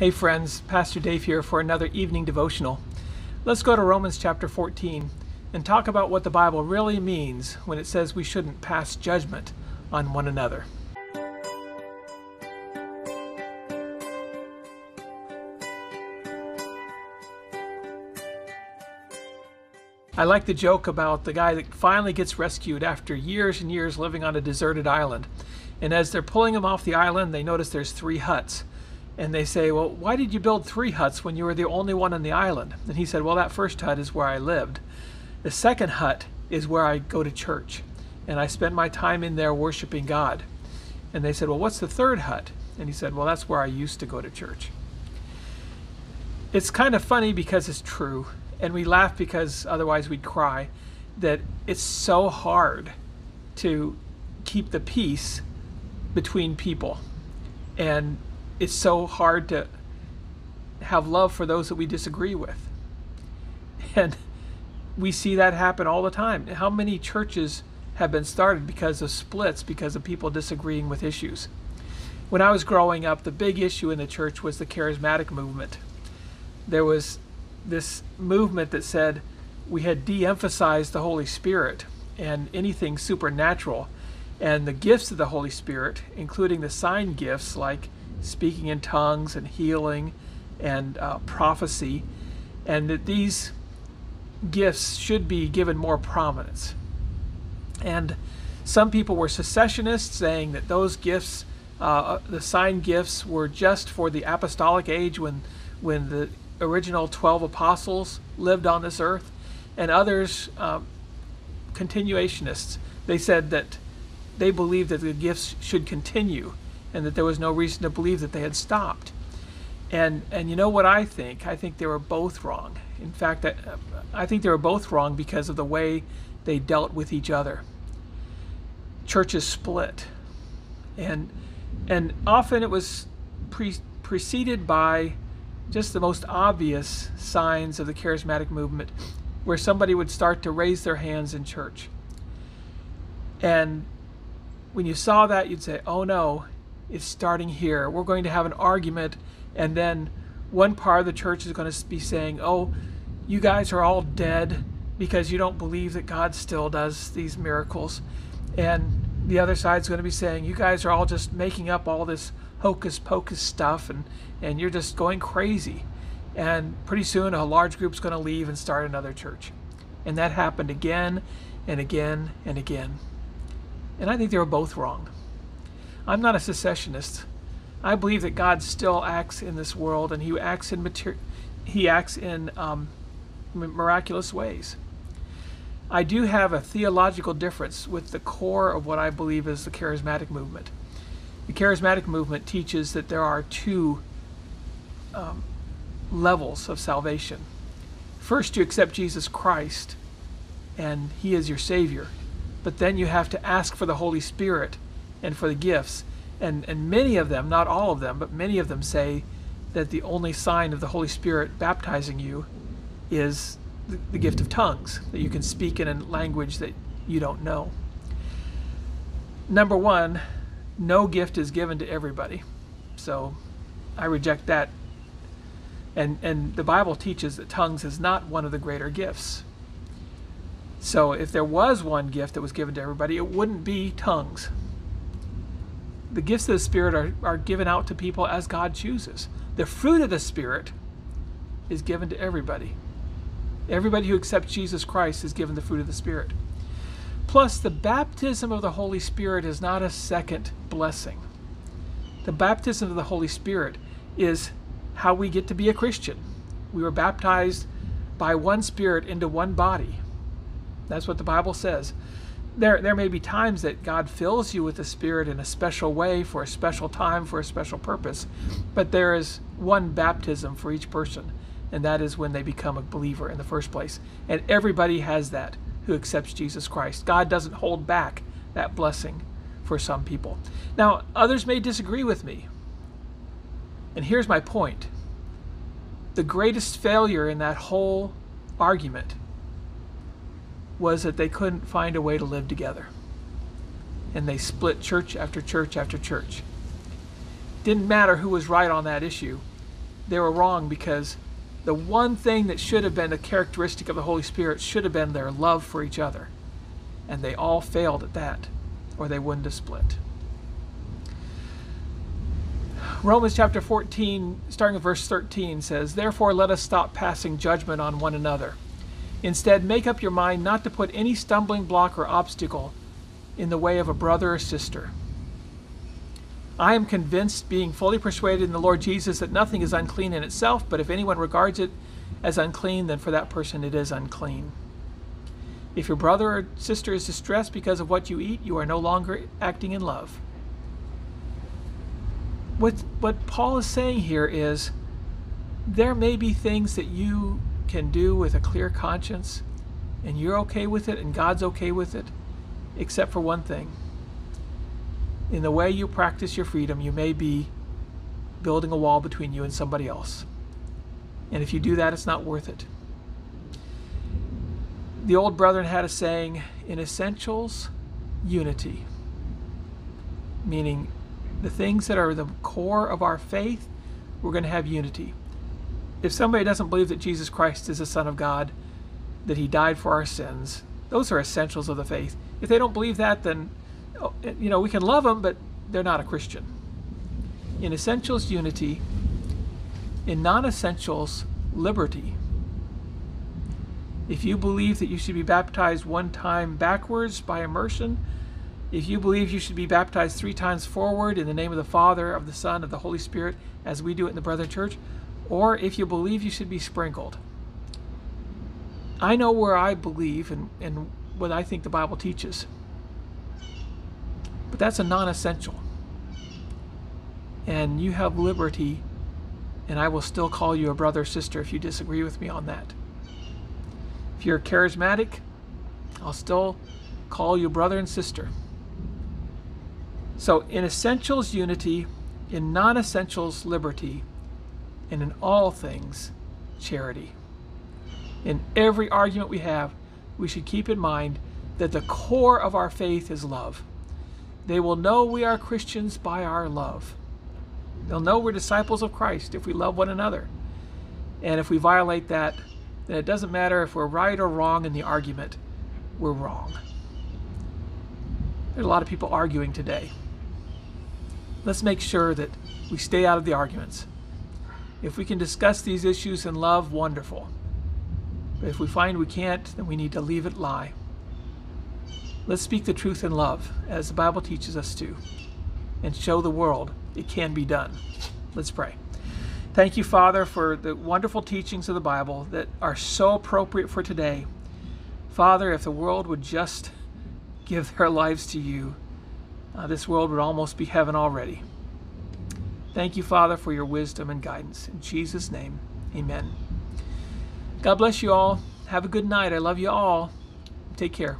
Hey friends, Pastor Dave here for another evening devotional. Let's go to Romans chapter 14 and talk about what the Bible really means when it says we shouldn't pass judgment on one another. I like the joke about the guy that finally gets rescued after years and years living on a deserted island. And as they're pulling him off the island, they notice there's three huts and they say, Well, why did you build three huts when you were the only one on the island? And he said, Well, that first hut is where I lived. The second hut is where I go to church, and I spend my time in there worshiping God. And they said, Well, what's the third hut? And he said, Well, that's where I used to go to church. It's kind of funny because it's true, and we laugh because otherwise we'd cry, that it's so hard to keep the peace between people. And it's so hard to have love for those that we disagree with. And we see that happen all the time. How many churches have been started because of splits, because of people disagreeing with issues? When I was growing up, the big issue in the church was the charismatic movement. There was this movement that said we had de emphasized the Holy Spirit and anything supernatural and the gifts of the Holy Spirit, including the sign gifts like speaking in tongues and healing and uh, prophecy, and that these gifts should be given more prominence. And some people were cessationists, saying that those gifts, uh, the sign gifts, were just for the apostolic age when, when the original 12 apostles lived on this earth. And others, um, continuationists, they said that they believed that the gifts should continue and that there was no reason to believe that they had stopped. And and you know what I think? I think they were both wrong. In fact, I, I think they were both wrong because of the way they dealt with each other. Churches split, and and often it was pre- preceded by just the most obvious signs of the charismatic movement, where somebody would start to raise their hands in church. And when you saw that, you'd say, "Oh no, is starting here. We're going to have an argument, and then one part of the church is going to be saying, Oh, you guys are all dead because you don't believe that God still does these miracles. And the other side is going to be saying, You guys are all just making up all this hocus pocus stuff and, and you're just going crazy. And pretty soon a large group's going to leave and start another church. And that happened again and again and again. And I think they were both wrong. I'm not a cessationist. I believe that God still acts in this world, and He acts in mater- He acts in um, miraculous ways. I do have a theological difference with the core of what I believe is the charismatic movement. The charismatic movement teaches that there are two um, levels of salvation. First, you accept Jesus Christ, and He is your Savior. But then you have to ask for the Holy Spirit and for the gifts. And, and many of them, not all of them, but many of them say that the only sign of the Holy Spirit baptizing you is the, the gift of tongues, that you can speak in a language that you don't know. Number one, no gift is given to everybody. So I reject that. And, and the Bible teaches that tongues is not one of the greater gifts. So if there was one gift that was given to everybody, it wouldn't be tongues the gifts of the Spirit are, are given out to people as God chooses. The fruit of the Spirit is given to everybody. Everybody who accepts Jesus Christ is given the fruit of the Spirit. Plus, the baptism of the Holy Spirit is not a second blessing. The baptism of the Holy Spirit is how we get to be a Christian. We were baptized by one Spirit into one body. That's what the Bible says there there may be times that God fills you with the Spirit in a special way for a special time for a special purpose, but there is one baptism for each person, and that is when they become a believer in the first place. And everybody has that who accepts Jesus Christ. God doesn't hold back that blessing for some people. Now, others may disagree with me. And here's my point. The greatest failure in that whole argument was that they couldn't find a way to live together. And they split church after church after church. Didn't matter who was right on that issue. they were wrong because the one thing that should have been a characteristic of the Holy Spirit should have been their love for each other. And they all failed at that, or they wouldn't have split. Romans chapter 14, starting at verse 13, says, Therefore let us stop passing judgment on one another. Instead, make up your mind not to put any stumbling block or obstacle in the way of a brother or sister. I am convinced, being fully persuaded in the Lord Jesus, that nothing is unclean in itself, but if anyone regards it as unclean, then for that person it is unclean. If your brother or sister is distressed because of what you eat, you are no longer acting in love. What, what Paul is saying here is there may be things that you can do with a clear conscience, and you're okay with it, and God's okay with it, except for one thing in the way you practice your freedom, you may be building a wall between you and somebody else. And if you do that, it's not worth it. The old brethren had a saying in essentials, unity. Meaning, the things that are the core of our faith, we're going to have unity. If somebody doesn't believe that Jesus Christ is the Son of God, that He died for our sins, those are essentials of the faith. If they don't believe that, then you know, we can love them, but they're not a Christian. In essentials, unity. In non essentials, liberty. If you believe that you should be baptized one time backwards by immersion, if you believe you should be baptized three times forward in the name of the Father, of the Son, of the Holy Spirit, as we do it in the Brethren Church, or if you believe you should be sprinkled. I know where I believe and, and what I think the Bible teaches. But that's a non essential. And you have liberty, and I will still call you a brother or sister if you disagree with me on that. If you're charismatic, I'll still call you brother and sister. So, in essentials, unity, in non essentials, liberty, and in all things, charity. In every argument we have, we should keep in mind that the core of our faith is love. They will know we are Christians by our love. They'll know we're disciples of Christ if we love one another. And if we violate that, then it doesn't matter if we're right or wrong in the argument, we're wrong. There's a lot of people arguing today. Let's make sure that we stay out of the arguments. If we can discuss these issues in love, wonderful. But if we find we can't, then we need to leave it lie. Let's speak the truth in love, as the Bible teaches us to, and show the world it can be done. Let's pray. Thank you, Father, for the wonderful teachings of the Bible that are so appropriate for today. Father, if the world would just give their lives to you, uh, this world would almost be heaven already. Thank you, Father, for your wisdom and guidance. In Jesus' name, amen. God bless you all. Have a good night. I love you all. Take care.